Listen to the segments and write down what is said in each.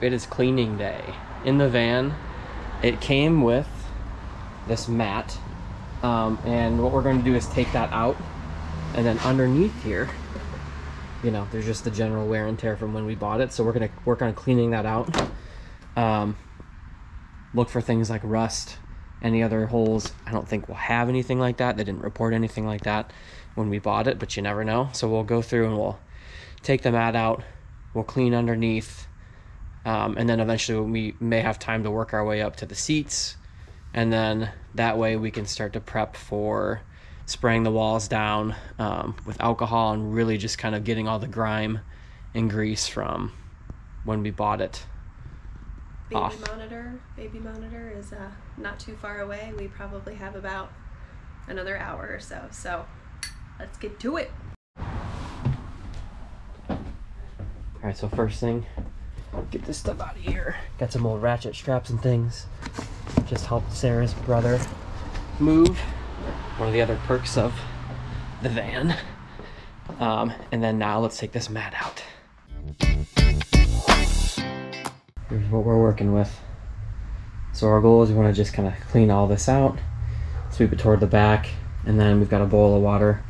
it is cleaning day. In the van, it came with this mat. Um, and what we're going to do is take that out. And then underneath here, you know, there's just the general wear and tear from when we bought it. So we're going to work on cleaning that out. Um, look for things like rust, any other holes. I don't think we'll have anything like that. They didn't report anything like that when we bought it, but you never know. So we'll go through and we'll take the mat out. We'll clean underneath. Um, and then eventually we may have time to work our way up to the seats. And then that way we can start to prep for spraying the walls down um, with alcohol and really just kind of getting all the grime and grease from when we bought it Baby off. monitor, baby monitor is uh, not too far away. We probably have about another hour or so. So let's get to it. All right, so first thing, get this stuff out of here. Got some old ratchet straps and things. Just helped Sarah's brother move. One of the other perks of the van. Um, and then now let's take this mat out. Here's what we're working with. So our goal is we want to just kind of clean all this out, sweep it toward the back, and then we've got a bowl of water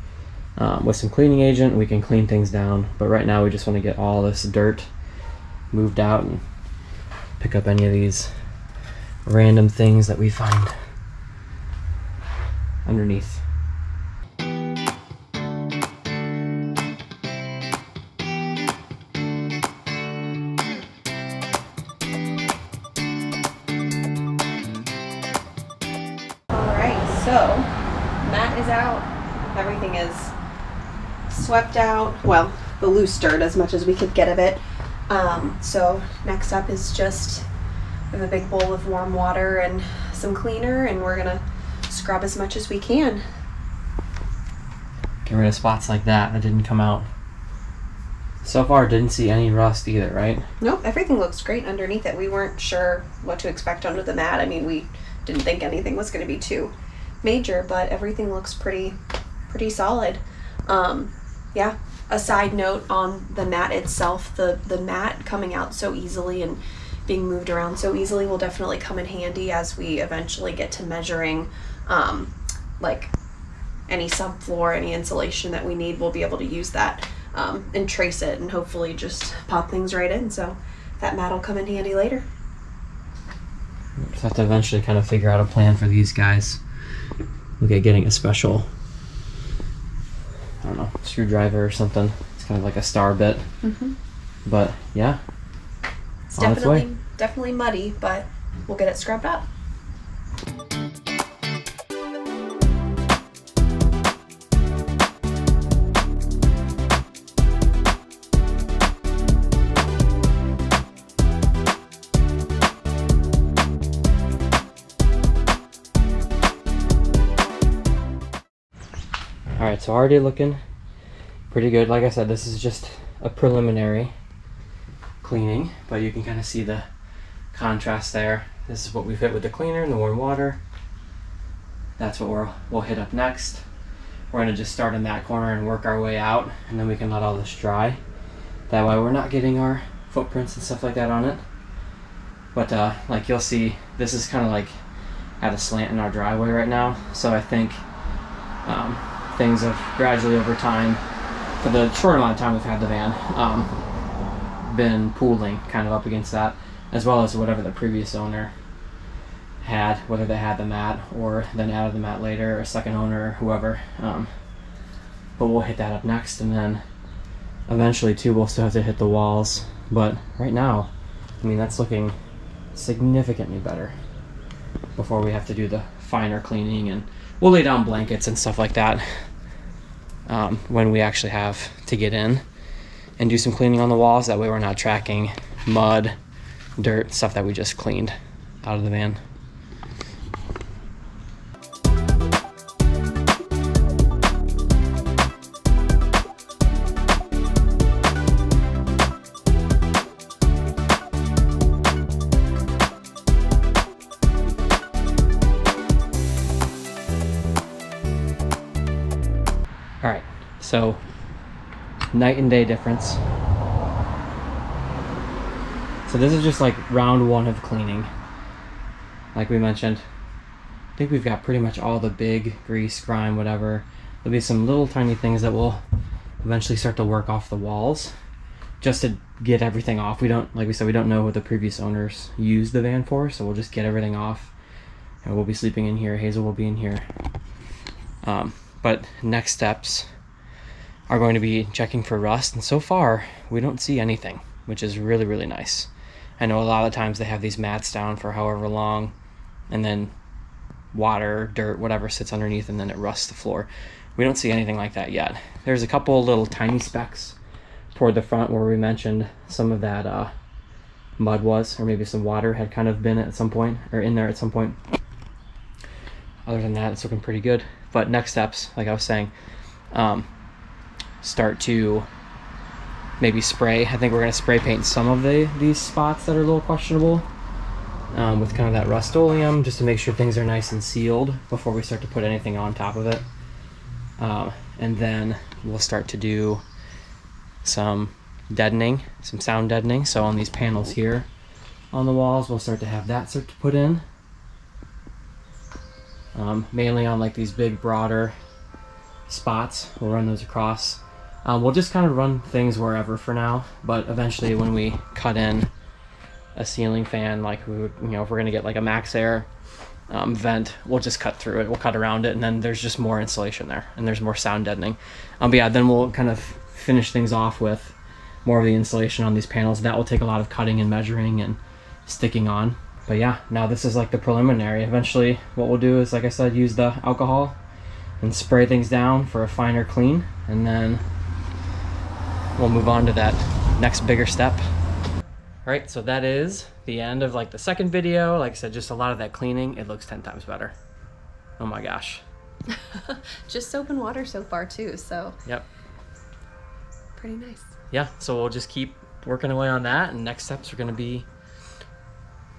um, with some cleaning agent. We can clean things down, but right now we just want to get all this dirt moved out and pick up any of these random things that we find underneath. So mat is out. Everything is swept out. Well, the loose dirt as much as we could get of it. Um, so next up is just we have a big bowl of warm water and some cleaner, and we're gonna scrub as much as we can. Get rid of spots like that that didn't come out. So far, didn't see any rust either, right? Nope, everything looks great underneath it. We weren't sure what to expect under the mat. I mean, we didn't think anything was going to be too major, but everything looks pretty pretty solid. Um, yeah. A side note on the mat itself, the the mat coming out so easily and being moved around so easily will definitely come in handy as we eventually get to measuring um, like any subfloor, any insulation that we need. We'll be able to use that um, and trace it and hopefully just pop things right in. So that mat will come in handy later. Just have to eventually kind of figure out a plan for these guys. Look at getting a special, I don't know, screwdriver or something. It's kind of like a star bit. Mm-hmm. But yeah, It's On its way. definitely definitely muddy, but we'll get it scrubbed up. So already looking pretty good. Like I said, this is just a preliminary cleaning, but you can kind of see the contrast there. This is what we've hit with the cleaner and the warm water. That's what we're, we'll hit up next. We're gonna just start in that corner and work our way out, and then we can let all this dry. That way we're not getting our footprints and stuff like that on it. But uh, like you'll see, this is kind of like at a slant in our driveway right now. So I think um, things have gradually over time, for the short amount of time we've had the van, um, been pooling kind of up against that, as well as whatever the previous owner had, whether they had the mat or then added the mat later, or second owner, or whoever. Um, but we'll hit that up next, and then eventually too, we'll still have to hit the walls. But right now, I mean, that's looking significantly better before we have to do the finer cleaning and we'll lay down blankets and stuff like that um, when we actually have to get in and do some cleaning on the walls. That way we're not tracking mud dirt stuff that we just cleaned out of the van All right, so night and day difference. So this is just like round one of cleaning. Like we mentioned, I think we've got pretty much all the big grease, grime, whatever. There'll be some little tiny things that will eventually start to work off the walls just to get everything off. We don't, like we said, we don't know what the previous owners used the van for, so we'll just get everything off. And we'll be sleeping in here. Hazel will be in here. Um, but next steps are going to be checking for rust, and so far we don't see anything, which is really, really nice. I know a lot of times they have these mats down for however long, and then water, dirt, whatever sits underneath, and then it rusts the floor. We don't see anything like that yet. There's a couple little tiny specks toward the front where we mentioned some of that uh, mud was, or maybe some water had kind of been at some point, or in there at some point. Other than that, it's looking pretty good. But next steps, like I was saying, um, start to maybe spray. I think we're gonna spray paint some of the these spots that are a little questionable um, with kind of that Rust-Oleum just to make sure things are nice and sealed before we start to put anything on top of it. Um, and then we'll start to do some deadening, some sound deadening. So on these panels here on the walls, we'll start to have that start to put in. Um, mainly on like these big, broader spots. We'll run those across. Um, we'll just kind of run things wherever for now, but eventually when we cut in a ceiling fan, like we would, you know, if we're gonna get like a MaxxAir um, vent, we'll just cut through it. We'll cut around it, and then there's just more insulation there, and there's more sound deadening. Um, but yeah, then we'll kind of finish things off with more of the insulation on these panels. That will take a lot of cutting and measuring and sticking on. But yeah, now this is like the preliminary. Eventually, what we'll do is, like I said, use the alcohol and spray things down for a finer clean, and then we'll move on to that next bigger step. All right, so that is the end of like the second video. Like I said, just a lot of that cleaning. It looks 10 times better. Oh my gosh. Just soap and water so far too, so Yep. pretty nice. Yeah, so we'll just keep working away on that. And next steps are going to be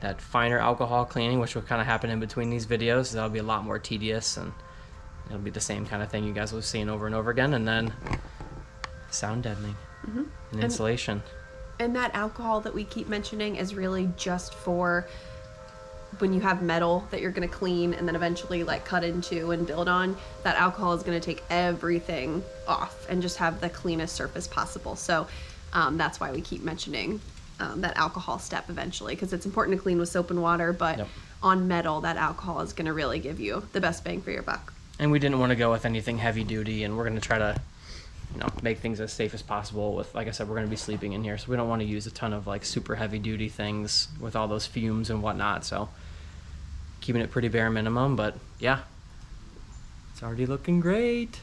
that finer alcohol cleaning, which will kind of happen in between these videos. That'll be a lot more tedious and it'll be the same kind of thing you guys will see over and over again. And then sound deadening and And- insulation. And that alcohol that we keep mentioning is really just for when you have metal that you're going to clean and then eventually like cut into and build on. That alcohol is going to take everything off and just have the cleanest surface possible. So um, that's why we keep mentioning um, that alcohol step eventually because it's important to clean with soap and water, but Yep. on metal, that alcohol is going to really give you the best bang for your buck. and we didn't want to go with anything heavy duty and we're going to try to you know make things as safe as possible with like i said we're going to be sleeping in here so we don't want to use a ton of like super heavy duty things with all those fumes and whatnot so keeping it pretty bare minimum but yeah it's already looking great